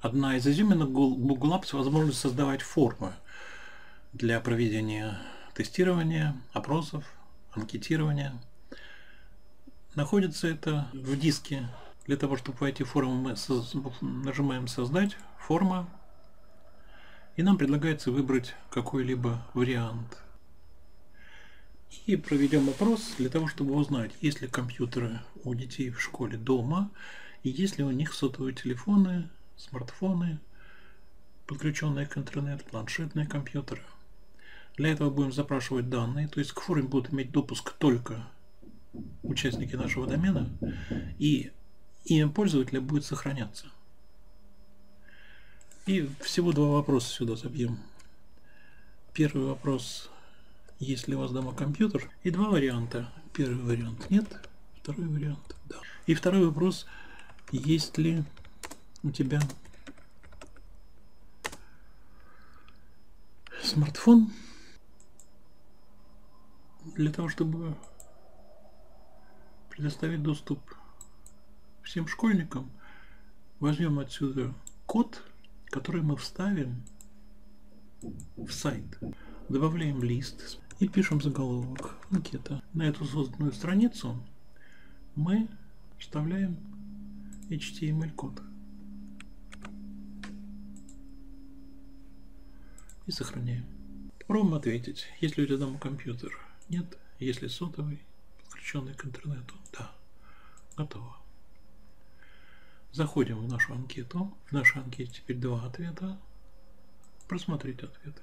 Одна из изюминок Google Apps – возможность создавать формы для проведения тестирования, опросов, анкетирования. Находится это в диске. Для того, чтобы войти в форму, мы нажимаем «Создать», «Форма», и нам предлагается выбрать какой-либо вариант. И проведем опрос для того, чтобы узнать, есть ли компьютеры у детей в школе дома, и есть ли у них сотовые телефоны, смартфоны, подключенные к интернету, планшетные компьютеры. Для этого будем запрашивать данные, то есть к форме будут иметь допуск только участники нашего домена, и имя пользователя будет сохраняться. И всего два вопроса сюда забьем. Первый вопрос, есть ли у вас дома компьютер? И два варианта. Первый вариант нет, второй вариант да. И второй вопрос, есть ли у тебя смартфон для того, чтобы предоставить доступ всем школьникам, возьмем отсюда код, который мы вставим в сайт. Добавляем лист и пишем заголовок. Анкета. На эту созданную страницу мы вставляем HTML-код. И сохраняем. Попробуем ответить, есть ли у тебя дома компьютер. Нет. Если сотовый, подключенный к интернету, да. Готово. Заходим в нашу анкету. В нашей анкете теперь два ответа. Просмотреть ответы.